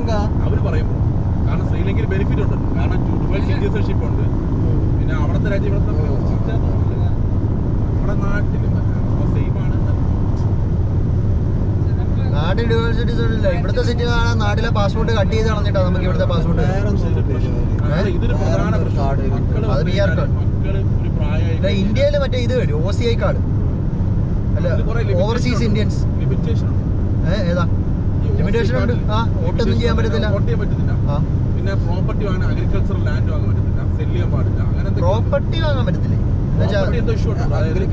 ശ്രീലങ്ക അവർ പറയും. കാരണം ശ്രീലങ്കയിൽ ബെനിഫിറ്റ് ഉണ്ട്. കാരണം സിറ്റിസൺഷിപ്പ് ഉണ്ട്. പിന്നെ അവിടുത്തെ രാജ്യം ഇവിടുത്തെ. നമ്മുടെ നാട്ടിലും സെയിം ആണ് നാട്ടിൽ ഡ്യുവൽ സിറ്റിസൺ ഇല്ല. ഇവിടുത്തെ സിറ്റി കാണാൻ നാട്ടിലെ പാസ്പോർട്ട് കട്ട് ചെയ്ത് കളഞ്ഞിട്ടാ നമുക്ക് ഇവിടുത്തെ പാസ്പോർട്ട് അതെ. കാർഡ് ഇന്ത്യയിൽ മറ്റേ ഇത് വരും. ഒ സി ഐ കാർഡ് അല്ല ഓവർസീസ് ഇന്ത്യൻസ്. ഏതാ? ഉണ്ട്. ആ, വോട്ടൊന്നും ചെയ്യാൻ പറ്റത്തില്ല. വോട്ട് ചെയ്യാൻ പറ്റത്തില്ല. പിന്നെ പ്രോപ്പർട്ടി വാങ്ങാൻ അഗ്രികൾച്ചറൽ ലാൻഡ് വാങ്ങാൻ പറ്റത്തില്ല. സെല്ല് ചെയ്യാൻ പാടില്ല. അങ്ങനെ. പ്രോപ്പർട്ടി വാങ്ങാൻ പറ്റത്തില്ലേ?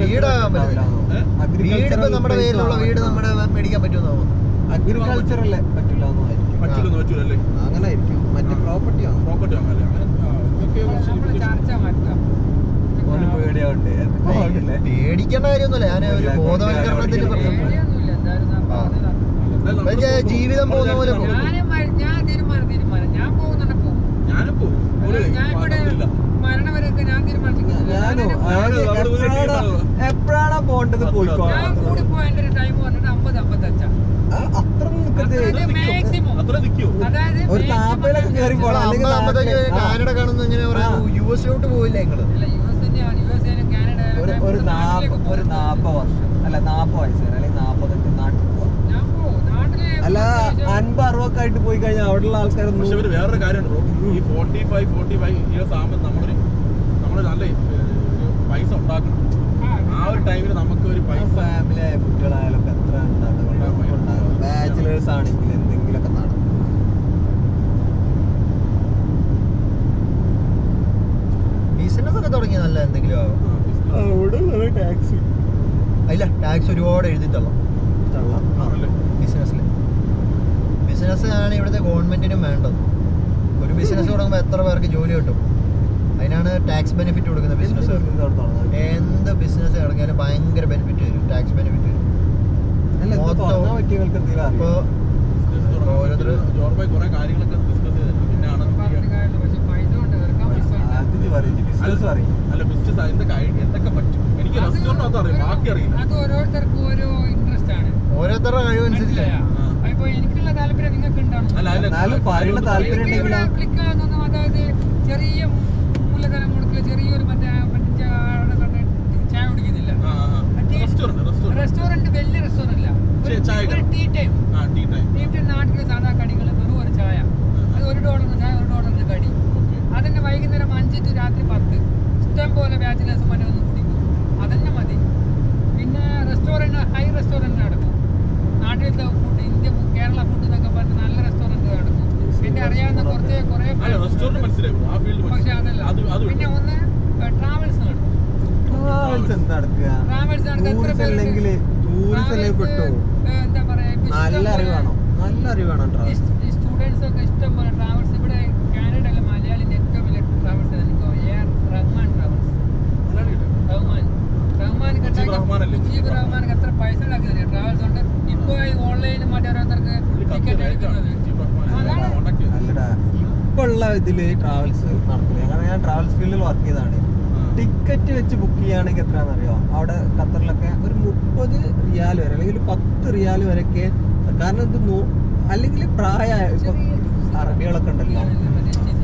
വീടാകാൻ പറ്റില്ല വീട് ഇപ്പൊ നമ്മുടെ പേരിലുള്ള വീട് നമ്മുടെ മേടിക്കാൻ പറ്റുമെന്ന് തോന്നുന്നു. അഗ്രികൾച്ചറല്ലേ പറ്റില്ല എന്നായിരിക്കും പറ്റില്ലെന്ന് പറ്റൂലല്ലേ അങ്ങനെ ആയിരിക്കും മറ്റേ പ്രോപ്പർട്ടി ആണ്. പ്രോപ്പർട്ടി വാങ്ങാല്ലേ അങ്ങനെ ആ, എന്തൊക്കെയോ കുറച്ച് limitation. ഓന് പേടിയാവണ്ടേ? പേടിക്കേണ്ട കാര്യമൊന്നുമില്ല. ഞാൻ ഒരു ബോധവൽക്കരണത്തിന്റെ പറഞ്ഞു ആ. എന്തായാലും നമ്മൾ പക്ഷേ പോകും. ജീവിതം പോകുന്ന പോലെ ഞാൻ തീരുമാനം തീരുമാനം. ഞാൻ പോകുന്നുണ്ടെ പോകും. ഞാൻ ഇവിടെ. മരണം വരെയൊക്കെ എപ്പോഴാണ് പോണ്ടത് പോയിക്കോ? ഞാൻ കൂടി ഒരു ടൈം പറഞ്ഞിട്ട് അമ്പത് അമ്പത്തഞ്ചാ. ആ, അത്ര അതായത് ഒരു താപ്പയിലൊക്കെ കയറി അല്ലെങ്കിൽ. കാനഡ കാണുന്ന എങ്ങനെ പറയാം. യു എസിലോട്ട് പോയില്ല എസ് ഒരു നാപ്പ ഒരു നാപ്പത് വർഷം. അല്ല നാപ്പത് വയസ്സ് അല്ലെങ്കിൽ നാപ്പതൊക്കെ നാട്ടിൽ പോവാം ഞാൻ പോകും നാട്ടിൽ അല്ല അൻപത് അറുപതൊക്കെ ആയിട്ട് പോയി കഴിഞ്ഞാൽ അവിടെയുള്ള പക്ഷെ ഒരു വേറൊരു കാര്യമുണ്ട് ബ്രോ. ഈ forty five forty five years ആകുമ്പോൾ നമ്മളൊരു നമ്മൾ നല്ല ഒരു പൈസ ഉണ്ടാക്കണം. ആ ഒരു ടൈമിൽ നമുക്ക് ഒരു പൈസ. ഫാമിലി ആയ കുട്ടികളായാലും എത്ര ബാച്ചിലേഴ്സ് ആണെങ്കിൽ എന്തെങ്കിലുമൊക്കെ നടക്കും. ബിസിനസ് ഒക്കെ തുടങ്ങി നല്ല എന്തെങ്കിലും ആവും? ടാക്സ് ഇല്ല ടാക്സ് ഒരുപാട് എഴുതി തള്ളാം. തള്ളാം ബിസിനസ് ആണ് ഇവിടുത്തെ ഗവൺമെന്റിനും വേണ്ടത്. ഒരു ബിസിനസ് തുടങ്ങുമ്പോൾ എത്ര പേർക്ക് ജോലി കിട്ടും? അതിനാണ് ടാക്സ് ബെനിഫിറ്റ് കൊടുക്കുന്നത് ബിസിനസ്. എന്ത് ബിസിനസ് തുടങ്ങിയാലും ഭയങ്കര ബെനിഫിറ്റ് വരും ടാക്സ് ബെനിഫിറ്റ് വരും. ഇപ്പോൾ അല്ല ബിസിനസ് എന്തൊക്കെ പറ്റും? എനിക്ക് റെസ്റ്റോറന്റ് അറിയാം ബാക്കി അറിയില്ല. അത് ഓരോരുത്തർക്കും ഓരോ ഇൻട്രസ്റ്റ് ആണ്. ഓരോരുത്തരുടെ കഴിവനുസരിച്ച് എന്നാലും പറയുന്ന താല്പര്യം അതായത് ചെറിയ മൂലധനം മുടക്കിൽ ചെറിയൊരു മറ്റേ ചായ കുടിക്കുന്നില്ല. റെസ്റ്റോറന്റ് വലിയ റെസ്റ്റോറന്റ് അല്ല. ഒരു ടീ ടൈം. Tea time. നാട്ടിലെ സാധാ കടികൾ വെറും ഒരു ചായ. അത് ഒരു ഡോളറിന് ചായ ഒരു ഡോളറിന് കടി. അതന്നെ വൈകുന്നേരം അഞ്ച് ടു രാത്രി പത്ത്. ഇഷ്ടം പോലെ ബാച്ചിലേഴ്സ് മറ്റേ ഒന്ന് കുടിക്കും. അതന്നെ മതി. പിന്നെ റെസ്റ്റോറന്റ് ഹൈ റെസ്റ്റോറന്റ് നടക്കും. നാട്ടിലത്തെ ഫുഡ് ഇന്ത്യ കേരള ഫുഡ് എന്നൊക്കെ പറഞ്ഞ് നല്ല റെസ്റ്റോറന്റ് നടക്കും പിന്നെ അറിയാവുന്ന കുറച്ച് കുറേ മനസ്സിലായി? ആ ഫീൽഡ് പക്ഷെ അതല്ല. അത് അത് പിന്നെ ഒന്ന് ട്രാവൽസ് നടക്കും ട്രാവൽസ് എന്താ നടക്കുക എത്ര എന്താ പറയാ നല്ല അറിവാണോ. നല്ല അറിവാണോ സ്റ്റുഡൻസ് ഒക്കെ ഇഷ്ടം പോലെ ട്രാവൽസ് ഇവിടെ കാനഡയിലെ മലയാളിന്റെ ഏറ്റവും വലിയ ട്രാവൽസ് എനിക്ക് എയർ റഹ്മാൻ ട്രാവൽസ് റഹ്മാൻ റഹ്മാൻ മുജീബ് റഹ്മാനല്ലേ? മുജീബ് റഹ്മാൻ എത്ര പൈസ ഉണ്ടാക്കുന്നില്ല ട്രാവൽസ് ഉണ്ട് ഇപ്പൊ ഈ ഓൺലൈനിൽ മറ്റേ ഓരോരുത്തർക്ക് ടിക്കറ്റ് എടുക്കുന്നത് അതാണ് അല്ലടാ ഇതിൽ ട്രാവൽസ് നടത്തുന്നത്. കാരണം ഞാൻ ട്രാവൽസ് ഫീൽഡിൽ വർക്ക് ചെയ്താണ് ടിക്കറ്റ് വെച്ച് ബുക്ക് ചെയ്യുകയാണെങ്കിൽ എത്രയാണെന്ന് എത്രയാണെന്നറിയോ? അവിടെ ഖത്തറിലൊക്കെ ഒരു മുപ്പത് റിയാൽ വരെ അല്ലെങ്കിൽ പത്ത് റിയാൽ വരെയൊക്കെ കാരണം ഇത് നോ- അല്ലെങ്കിൽ പ്രായമായ ഇപ്പൊ അറബികളൊക്കെ ഉണ്ടല്ലോ.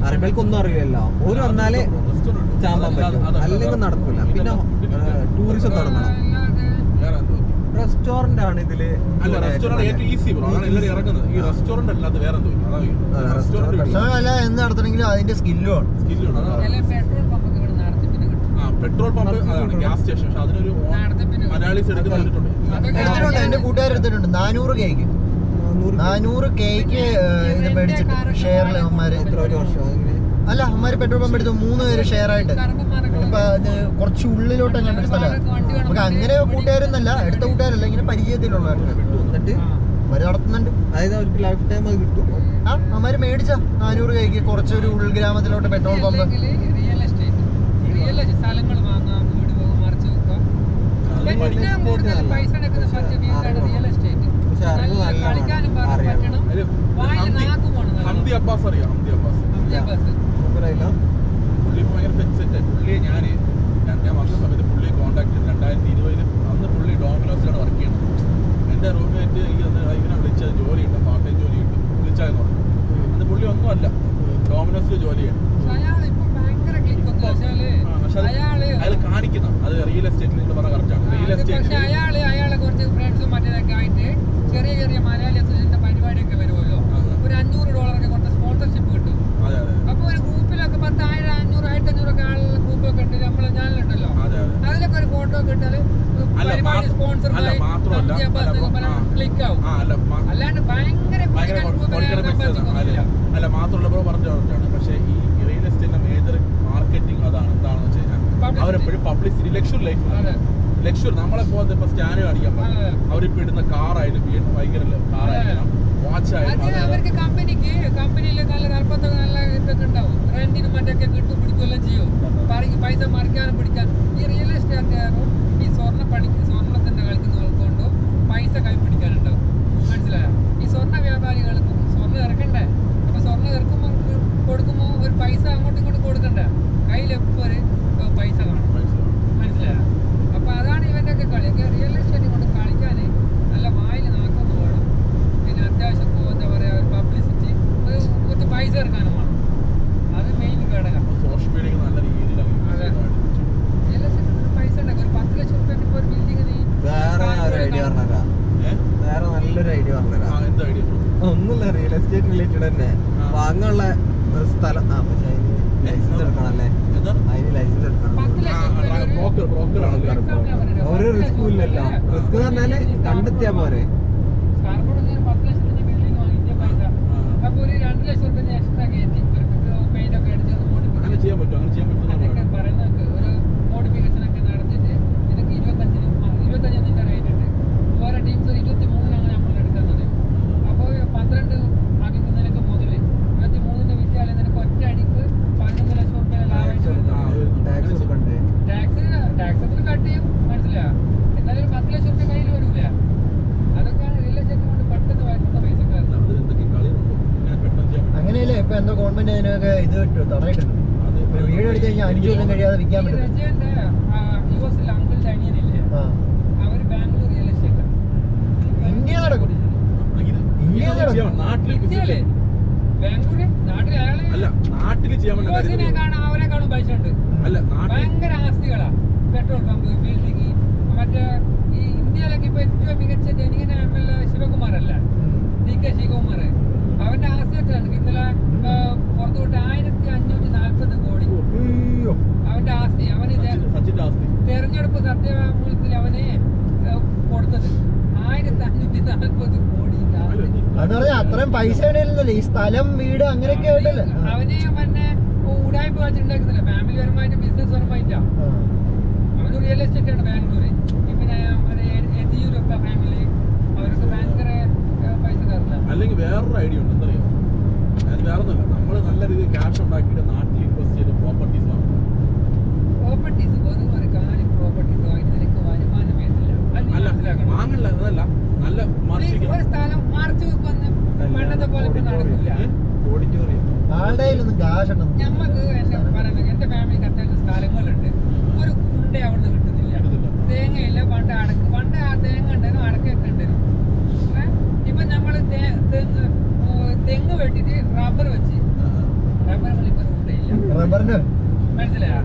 അറബികൾക്കൊന്നും അറിയില്ലല്ലോ. ഒരു വന്നാലേ ചാമ്പാൻ പറ്റും. അല്ലെങ്കിൽ നടക്കില്ല പിന്നെ ടൂറിസം തുടങ്ങണം റെസ്റ്റോറന്റ് ആണ് ഇതിൽ അല്ല റെസ്റ്റോറന്റ് ഏറ്റവും ഈസി ബ്രോ അതാണ് എല്ലാവരും ഇറങ്ങുന്നത്. ഈ റെസ്റ്റോറന്റ് അല്ലാതെ വേറെ എന്തോ ഇല്ല. അതാണ് ആ, റെസ്റ്റോറന്റ് restaurant അല്ല എന്ത് നടത്തണമെങ്കിലും അതിന്റെ സ്കില്ലും ആണ് അതാണ്. ചില പെട്രോൾ പമ്പൊക്കെ ഇവിടെ നടത്തിപ്പിന് കിട്ടും. ആ പെട്രോൾ പമ്പ് അതാണ് ഗ്യാസ് സ്റ്റേഷൻ പക്ഷെ അതിനൊരു നടത്തിപ്പിന് മലയാളീസ് അതൊക്കെ എടുത്തിട്ടുണ്ട്. എന്റെ കൂട്ടുകാർ എടുത്തിട്ടുണ്ട്. നാനൂറ് കേക്ക് നാനൂറ് നാനൂറ് കേക്ക് ഇത് മേടിച്ചിട്ട്. ഷെയറിൽ അവന്മാര് എത്ര ഒരു വർഷം. അങ്ങനെ അല്ല അമ്മമാര് പെട്രോൾ പമ്പ് എടുത്തു മൂന്ന് പേര് ഷെയർ ആയിട്ട്. ഇപ്പൊ കുറച്ച് ഉള്ളിലോട്ട് അങ്ങനെ സ്ഥലമാണ് നമുക്ക് അങ്ങനെ കൂട്ടുകാരൊന്നല്ല എടുത്ത കൂട്ടുകാരല്ല ഇങ്ങനെ പരിചയത്തിലുള്ള എന്നിട്ട്? അവർ നടത്തുന്നുണ്ട്. അതായത് അവർക്ക് ലൈഫ് ടൈം അത് കിട്ടും. ആ അവന്മാര് മേടിച്ച. നാനൂറ് കൈക്ക് കുറച്ചൊരു ഉൾഗ്രാമത്തിലോട്ട് petrol pump real estate real സ്ഥലങ്ങൾ വാങ്ങാം വീട് പോകും മറിച്ച് വെക്കാം. ഏറ്റവും കൂടുതൽ പൈസ എടുക്കുന്ന പറ്റിയ ഫീൽഡാണ് റിയൽ എസ്റ്റേറ്റ് പക്ഷെ നല്ല നല്ലതാണ്. കളിക്കാനും പാ- പറ്റണം. വായിൽ നാക്ക് പോണം നല്ല. ഹംദി അബ്ബാസ് അറിയാം. ഹംദി അബ്ബാസ്. മൂപ്പരായില്ല പുള്ളി ഇപ്പൊ ഭയങ്കര ഫെറ്റ് സെറ്റ് പുള്ളിയെ ഞാൻ ഞാൻ വന്ന സമയത്ത് പുള്ളിയെ കോൺടാക്ട് ചെയ്ത് രണ്ടായിരത്തി ഇരുപതിൽ അന്ന് പുള്ളി ഡോമിനോസിലാണ് വർക്ക് ചെയ്യുന്നത്. എന്റെ റൂംമേറ്റ് ഈ അന്ന് ഇവനെ വിളിച്ച ജോലി ഉണ്ട് പാർട്ട് ടൈം ജോലി ഉണ്ട് വിളിച്ചായിരുന്നു പറഞ്ഞു ജോലി ഭയങ്കര click ഒന്നും. ആ, പക്ഷെ പക്ഷെ അത് അയാൾ കാണിക്കുന്ന. അത് റിയൽ എസ്റ്റേറ്റ് നിങ്ങൾ പറഞ്ഞ കറക്റ്റാണ് റിയൽ എസ്റ്റേറ്റ് അയാൾ അയാളെ കുറച്ച് ഫ്രണ്ട്സും മറ്റേതൊക്കെ ആയിട്ട് ചെറിയ ചെറിയ മലയാളി അസോസിയേഷന്റെ പരിപാടിയൊക്കെ വരുമല്ലോ ആ. ഒരു അഞ്ഞൂറ് ഡോളറൊക്കെ കുറച്ച് സ്പോൺസർഷിപ്പ് കിട്ടും അതെ അതെ അപ്പൊ ഒരു ഗ്രൂപ്പിലൊക്കെ പത്തായിരം അഞ്ഞൂറൊക്കെ ആളുള്ള ഗ്രൂപ്പൊക്കെ ഉണ്ട്. നമ്മളെ ഞാനിലുണ്ടല്ലോ അതെ അതെ. അതിലൊക്കെ ഒരു ഫോട്ടോ ഒക്കെ ഇട്ടാൽ പരിപാടി സ്പോൺസർ. ക്ലിക്ക് ആവും. അല്ലാണ്ട് ഭയങ്കര അല്ല മാത്രമല്ല ബ്രോ പറഞ്ഞ പക്ഷേ ഈ റിയൽ എസ്റ്റേറ്റിന്റെ മേജർ മാർക്കറ്റിംഗ് അതാണ്. എന്താണെന്ന് വെച്ച് കഴിഞ്ഞാൽ. അവരെപ്പോഴും പബ്ലിസിറ്റി ലക്ഷറി ലൈഫ്. ലക്ഷറി നമ്മളെ പോലത്തെ ഇപ്പൊ സ്റ്റാൻഡ് അതെ. അവരിപ്പോ ഇടുന്ന കാറായാലും ഭയങ്കര ആയാലും അവർക്ക് കമ്പനിക്ക് കമ്പനിയിൽ നല്ല നല്ല ഇതൊക്കെ ഉണ്ടാവും. റെന്റിനും മറ്റൊക്കെ കിട്ടും പറയും പൈസ മറിക്കാനും പിടിക്കാൻ ഈ റിയൽ എസ്റ്റേറ്റുകാരും ഈ സ്വർണ പണി സ്വർണത്തിന്റെ കളിക്കുന്നവർക്കൊണ്ടും പൈസ കൈ പിടിക്കാനുണ്ടാവും മനസ്സിലായോ? ഈ സ്വർണ വ്യാപാരികൾക്കും സ്വർണം ഇറക്കണ്ടേ? അപ്പോൾ സ്വർണം ഇറക്കുമ്പോൾ കൊടുക്കുമ്പോൾ ഒരു പൈസ അങ്ങോട്ടും ഇങ്ങോട്ടും കൊടുക്കണ്ടേ കയ്യിൽ എപ്പോൾ ഒരു ഏർ, പൈസ കാണും മനസ്സിലായോ അപ്പൊ അതാണ് ഇവന്റെ ഒക്കെ കളി ഒക്കെ റിയൽ എസ്റ്റേറ്റ് കൊണ്ട് കളിക്കാൻ നല്ല വായിൽ നാക്കൊന്ന് വേണം പിന്നെ അത്യാവശ്യം ഇപ്പൊ എന്താ പറയാ ഒരു പബ്ലിസിറ്റി ഒരു കുറച്ച് പൈസ ഇറക്കാനും വേണം അത് മെയിൻ ഘടകം സോഷ്യൽ മീഡിയ നല്ല രീതിയിലാണ് അതെ. റിയൽ എസ്റ്റേറ്റ് പൈസ ഉണ്ടാക്കും ഒരു പത്ത് ലക്ഷം റുപ്യ ഇപ്പൊ ഒരു ബിൽഡിംഗ് നീ വേറെ ഞാൻ ഒരു ഐഡിയ പറഞ്ഞുതരാം വേറെ നല്ലൊരു ഐഡിയ ബ്രോ ഒന്നുമില്ല റിയൽ എസ്റ്റേറ്റ് റിലേറ്റഡ് തന്നെ. വാങ്ങാനുള്ള ഒരു സ്ഥലം ആ പക്ഷെ അതിന് ലൈസൻസ് എടുക്കണം അല്ലേ എന്താ? അതിന് ലൈസൻസ് എടുക്കണം. ഒരു റിസ്കും ഇല്ലല്ലോ. റിസ്ക് എന്ന് പറഞ്ഞാൽ കണ്ടെത്തിയാ പോരെ. ചെയ്യാൻ പറ്റും അങ്ങനെ ചെയ്യാൻ പറ്റും പറയുന്നത് ഒരു മോഡിഫിക്കേഷൻ ഒക്കെ നടത്തിയിട്ട് നിനക്ക് ഇരുപത്തഞ്ചിന് ഇരുപത്തഞ്ച് നിന്റെ റേറ്റ് ഉണ്ട് വേറെ ടീംസ് ഒരു ഇരുപത്തി മൂന്നിനാണ് നമ്മൾ എടുക്കുന്നത് അപ്പോൾ പന്ത്രണ്ട് ആകുമ്പോൾ നിനക്ക് മുതൽ ഇരുപത്തി മൂന്നിന്റെ വിറ്റാൽ നിനക്ക് ഒറ്റ അടിക്ക് പതിനൊന്ന് ലക്ഷം റുപ്യ ലാഭമായിട്ട് വരുന്നത് ടാക്സ് കൊടുക്കണ്ടേ ടാക്സ് ടാക്സ് അതിൽ കട്ട് ചെയ്യും മനസ്സിലാ എന്നാലും ഒരു പത്ത് ലക്ഷം റുപ്യ കയ്യിൽ വരൂല അതൊക്കെയാണ് റിയൽ എസ്റ്റേറ്റ് കൊണ്ട് പെട്ടെന്ന് വരുന്ന പൈസക്കാരൻ അതിൽ എന്തൊക്കെ കളികളുണ്ടോ ഇങ്ങനെ പെട്ടെന്ന് ചെയ്യാൻ പറ്റും അങ്ങനെയല്ലേ ഇപ്പൊ എന്തോ ഗവൺമെന്റ് അതിനൊക്കെ ഇത് കിട്ടും തടയിട്ടുണ്ട്. അത് വീട് അടിച്ചു കഴിഞ്ഞാൽ അഞ്ചു കൊല്ലം കഴിയാതെ വിൽക്കാൻ പറ്റും. ഇന്ത്യ നടക്കും ഇന്ത്യ അല്ല നാട്ടിൽ ചെയ്യാൻ ഭയങ്കര ആസ്തികളാ. പെട്രോൾ പമ്പ് ബിൽഡിംഗ് മറ്റേ ഈ ഇന്ത്യയിലൊക്കെ ഇപ്പൊ ഏറ്റവും മികച്ച ജനികന എം എൽ എ ശിവകുമാർ അല്ല ഡി കെ ശിവകുമാർ അവന്റെ സത്യവാങ്മൂലത്തിൽ അവന് കൊടുത്തത്. ആയിരത്തി അഞ്ഞൂറ്റി നാൽപ്പത് കോടി. അതെന്ന് പറഞ്ഞാൽ അത്രയും പൈസ ഇടയില്ലല്ലോ ഈ സ്ഥലം വീട് അങ്ങനെയൊക്കെ ആയിട്ടല്ലേ. അവന് പിന്നെ ഉടായ്പ വെച്ചിട്ടുണ്ടാക്കുന്നില്ല ഫാമിലി പരമായിട്ട് ബിസിനസ് പരമായിട്ടാ. അവന് റിയൽ എസ്റ്റേറ്റ് ആണ് ബാംഗ്ലൂര്. പിന്നെ യെദിയൂരപ്പ ഫാമിലി അവരൊക്കെ ഭയങ്കര പൈസ പൈസക്കാരല്ല? അല്ലെങ്കിൽ വേറൊരു ഐഡിയ ഉണ്ട് എന്തറിയോ അത് വേറെ ഒന്നുമല്ല നമ്മൾ നല്ല രീതിയിൽ ക്യാഷ് ഉണ്ടാക്കിയിട്ട് നാട്ടിൽ ഇൻവെസ്റ്റ് ചെയ്ത് പ്രോപ്പർട്ടീസ് വാങ്ങും പ്രോപ്പർട്ടീസ് വെറും ഒരു കാര്യം പ്രോപ്പർട്ടീസ് വാങ്ങി നിനക്ക് വരുമാനം വരുന്നില്ല അത് നീ അല്ല മനസ്സിലാക്കണം വാങ്ങില്ല അതല്ല നല്ല Please, മറിച്ചിരിക്കണം ഒരു സ്ഥലം മറിച്ച് വെക്കൊന്ന് പണ്ടത്തെ പോലെ ഇപ്പൊ നടക്കില്ല ഓഡിറ്റോറിയം ആളുടെ കയ്യിലൊന്നും കാശ് ഞമ്മക്ക് എന്റെ പറയുന്നത് എന്റെ ഫാമിലിക്ക് അത്യാവശ്യം സ്ഥലങ്ങളുണ്ട്. ഒരു കുണ്ട അവിടുന്ന് കിട്ടുന്നില്ല. തേങ്ങയില്ല പണ്ട് അടക്ക് പണ്ട് ആ തേങ്ങ ഉണ്ടായിരുന്നു അടക്കൊക്കെ ഉണ്ടായിരുന്നു ഇപ്പൊ നമ്മൾ തെങ്ങ് തെങ്ങ് വെട്ടിട്ട് റബ്ബർ വെച്ച്. റബ്ബർ ഇപ്പൊ ഉണ്ടയില്ല. റബ്ബറിന് മനസ്സിലായോ?